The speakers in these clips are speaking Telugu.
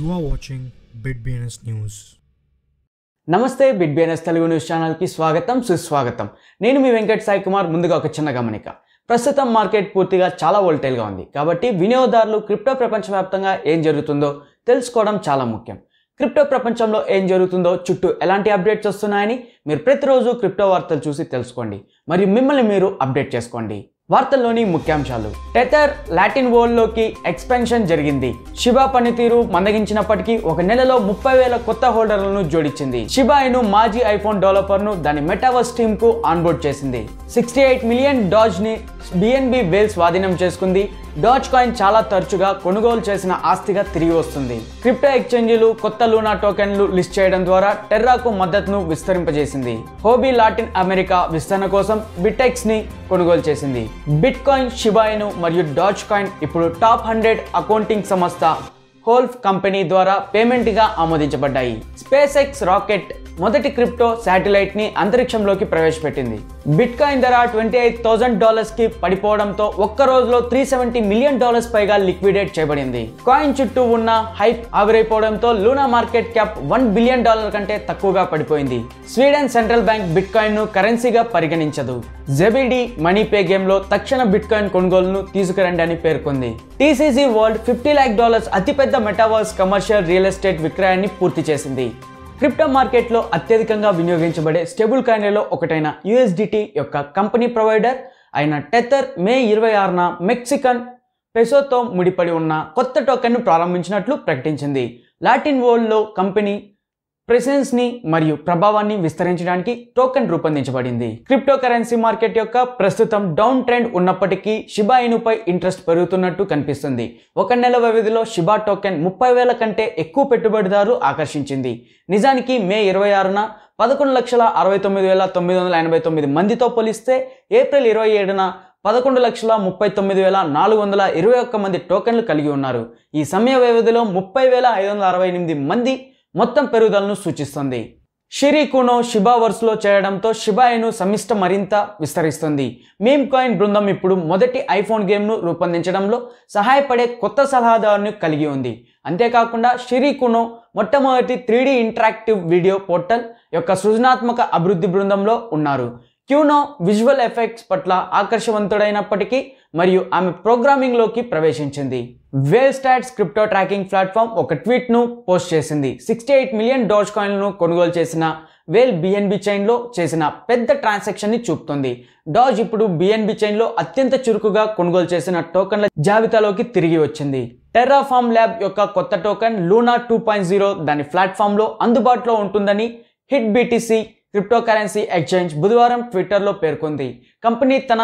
You are watching BitBNS news నమస్తే బిడ్ బిఎన్ఎస్ తెలుగు న్యూస్ ఛానల్కి స్వాగతం సుస్వాగతం. నేను మీ వెంకట్ సాయి కుమార్ ముందుగా ఒక చిన్న గమనిక. ప్రస్తుతం మార్కెట్ పూర్తిగా చాలా వోల్టైల్గా ఉంది. కాబట్టి వినియోగదారులు క్రిప్టో ప్రపంచవ్యాప్తంగా ఏం జరుగుతుందో తెలుసుకోవడం చాలా ముఖ్యం. క్రిప్టో ప్రపంచంలో ఏం జరుగుతుందో చుట్టూ ఎలాంటి అప్డేట్స్ వస్తున్నాయని మీరు ప్రతిరోజు క్రిప్టో వార్తలు చూసి తెలుసుకోండి. మరియు మిమ్మల్ని మీరు అప్డేట్ చేసుకోండి. వార్తల్లోని ముఖ్యాంశాలు. టెథర్ లాటిన్ వరల్డ్లోకి ఎక్స్పెన్షన్ జరిగింది. షిబా పనితీరు మందగించినప్పటికీ ఒక నెలలో ముప్పై వేల కొత్త హోల్డర్లను జోడించింది. షిబా మాజీ ఐఫోన్ డెవలపర్ను దాని మెటావర్స్ టీమ్కు ఆన్బోర్డ్ చేసింది. సిక్స్టీ ఎయిట్ మిలియన్ డాజ్ని బిఎన్బి వేల్ స్వాధీనం చేసుకుంది. డాచ్ కాయిన్ చాలా తరచుగా కొనుగోలు చేసిన ఆస్తిగా తిరిగి వస్తుంది. క్రిప్టో ఎక్స్చేంజీలు కొత్త లూనా టోకెన్లు లిస్ట్ చేయడం ద్వారా టెర్రాకు మద్దతును విస్తరింపజేసింది. హోబీ లాటిన్ అమెరికా విస్తరణ కోసం బిటెక్స్ని కొనుగోలు చేసింది. బిట్ కాయిన్ షిబాయిను మరియు డాచ్ కాయిన్ ఇప్పుడు టాప్ హండ్రెడ్ అకౌంటింగ్ సంస్థ హోల్ఫ్ కంపెనీ ద్వారా పేమెంట్గా ఆమోదించబడ్డాయి. స్పేస్ ఎక్స్ రాకెట్ మొదటి క్రిప్టో శాటిలైట్ని అంతరిక్షంలోకి ప్రవేశపెట్టింది. బిట్ కాయిన్ ధర ట్వంటీ ఎయిట్ థౌసండ్ డాలర్స్కి పడిపోవడంతో ఒక్క రోజులో త్రీ సెవెంటీ మిలియన్ డాలర్స్ పైగా లిక్విడేట్ చేయబడింది. కాయిన్ చుట్టూ ఉన్న hype ఆవిరైపోవడంతో Luna market cap one billion dollar కంటే తక్కువగా పడిపోయింది. స్వీడన్ సెంట్రల్ బ్యాంక్ బిట్ కాయిన్ను కరెన్సీగా పరిగణించదు. జెబిడి మనీపే గేమ్లో తక్షణ బిట్ కాయిన్ కొనుగోలును తీసుకురండి అని పేర్కొంది. TCC world fifty lakh dollars అతిపెద్ద మెటావర్స్ కమర్షియల్ రియల్ ఎస్టేట్ విక్రయాన్ని పూర్తి చేసింది. క్రిప్టో మార్కెట్లో అత్యధికంగా వినియోగించబడే స్టేబుల్ కాయిన్లలో ఒకటైన యుఎస్డిటీ యొక్క కంపెనీ ప్రొవైడర్ అయిన టెథర్ మే ఇరవై ఆరున మెక్సికన్ పెసోతో ముడిపడి ఉన్న కొత్త టోకెన్ను ప్రారంభించినట్లు ప్రకటించింది. లాటిన్ వరల్డ్లో కంపెనీ ప్రెసెన్స్ని మరియు ప్రభావాన్ని విస్తరించడానికి టోకెన్ రూపొందించబడింది. క్రిప్టో కరెన్సీ మార్కెట్ యొక్క ప్రస్తుతం డౌన్ ట్రెండ్ ఉన్నప్పటికీ షిబా ఇనుపై ఇంట్రెస్ట్ పెరుగుతున్నట్టు కనిపిస్తుంది. ఒక నెల వ్యవధిలో షిబా టోకెన్ ముప్పై వేల కంటే ఎక్కువ పెట్టుబడిదారు ఆకర్షించింది. నిజానికి మే ఇరవై ఆరున పదకొండు లక్షల అరవై తొమ్మిది వేల తొమ్మిది వందల ఎనభై తొమ్మిది మందితో పోలిస్తే ఏప్రిల్ ఇరవై ఏడున పదకొండు లక్షల ముప్పై తొమ్మిది వేల నాలుగు వందల ఇరవై ఒక్క మంది టోకెన్లు కలిగి ఉన్నారు. ఈ సమయ వ్యవధిలో ముప్పై వేల ఐదు వందల అరవై ఎనిమిది మంది మొత్తం పెరుగుదలను సూచిస్తుంది. షిరీకునో షిబా వర్స్లో చేయడంతో షిబాయిను సమిష్ట మరింత విస్తరిస్తుంది. మీమ్ కాయిన్ బృందం ఇప్పుడు మొదటి ఐఫోన్ గేమ్ను రూపొందించడంలో సహాయపడే కొత్త సలహాదారుని కలిగి ఉంది. అంతేకాకుండా షిరీకునో మొట్టమొదటి త్రీడీ ఇంటరాక్టివ్ వీడియో పోర్టల్ యొక్క సృజనాత్మక అభివృద్ధి బృందంలో ఉన్నారు. క్యూనో విజువల్ ఎఫెక్ట్స్ పట్ల ఆకర్షవంతుడైనప్పటికీ మరియు ఆమె ప్రోగ్రామింగ్లోకి ప్రవేశించింది. Whale stats crypto tracking platform ఒక ట్వీట్ను పోస్ట్ చేసింది. సిక్స్టీ ఎయిట్ మిలియన్ డోజ్ కాయిన్లను కొనుగోలు చేసిన వేల్ బిఎన్బి చైన్లో చేసిన పెద్ద ట్రాన్సాక్షన్ని చూపుతుంది. డాజ్ ఇప్పుడు బిఎన్బి చైన్లో అత్యంత చురుకుగా కొనుగోలు చేసిన టోకన్ల జాబితాలోకి తిరిగి వచ్చింది. టెర్రాఫామ్ ల్యాబ్ యొక్క కొత్త token Luna two point zero దాని ప్లాట్ఫామ్లో అందుబాటులో ఉంటుందని HitBTC crypto currency exchange బుధవారం ట్విట్టర్లో పేర్కొంది. కంపెనీ తన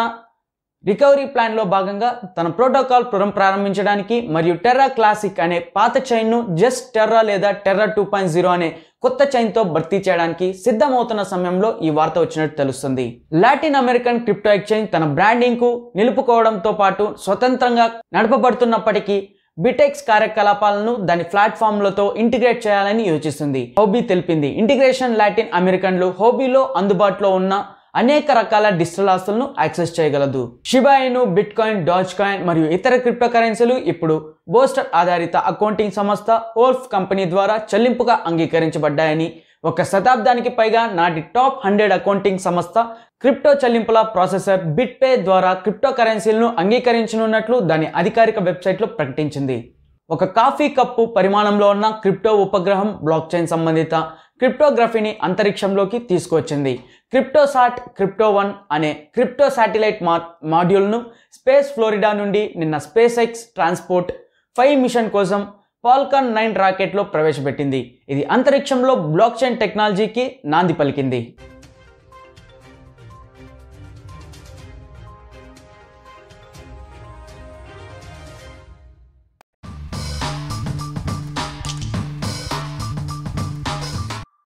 రికవరీ ప్లాన్లో భాగంగా తన ప్రోటోకాల్ పురం ప్రారంభించడానికి మరియు టెర్రా క్లాసిక్ అనే పాత చైన్ను జస్ట్ టెర్రా లేదా టెర్రా టూ పాయింట్ జీరో అనే కొత్త చైన్తో భర్తీ చేయడానికి సిద్ధమవుతున్న సమయంలో ఈ వార్త వచ్చినట్టు తెలుస్తుంది. లాటిన్ అమెరికన్ క్రిప్టో ఎక్స్చేంజ్ తన బ్రాండింగ్కు నిలుపుకోవడంతో పాటు స్వతంత్రంగా నడపబడుతున్నప్పటికీ బిటెక్స్ కార్యకలాపాలను దాని ప్లాట్ఫామ్లతో ఇంటిగ్రేట్ చేయాలని యోచిస్తుంది. హోబీ తెలిపింది. ఇంటిగ్రేషన్ లాటిన్ అమెరికన్లు హోబీలో అందుబాటులో ఉన్న అనేక రకాల డిజిటల్ ఆస్తులను యాక్సెస్ చేయగలదు. Shiba Inu bitcoin dogecoin మరియు ఇతర క్రిప్టో కరెన్సీలు ఇప్పుడు బోస్టర్ ఆధారిత అకౌంటింగ్ సంస్థ ఓల్ఫ్ కంపెనీ ద్వారా చెల్లింపుగా అంగీకరించబడ్డాయని ఒక శతాబ్దానికి పైగా నాటి టాప్ హండ్రెడ్ అకౌంటింగ్ సంస్థ క్రిప్టో చెల్లింపుల ప్రాసెసర్ బిట్పే ద్వారా క్రిప్టో కరెన్సీలను అంగీకరించనున్నట్లు దాని అధికారిక వెబ్సైట్లో ప్రకటించింది. ఒక కాఫీ కప్పు పరిమాణంలో ఉన్న క్రిప్టో ఉపగ్రహం బ్లాక్ చైన్ సంబంధిత క్రిప్టోగ్రఫీని అంతరిక్షంలోకి తీసుకొచ్చింది క్రిప్టోసాట్ క్రిప్టో వన్ అనే క్రిప్టో శాటిలైట్ మా మాడ్యూల్ను స్పేస్ ఫ్లోరిడా నుండి నిన్న SpaceX transport five mission కోసం ఫాల్కన్ నైన్ రాకెట్లో ప్రవేశపెట్టింది. ఇది అంతరిక్షంలో బ్లాక్ చైన్ టెక్నాలజీకి నాంది పలికింది.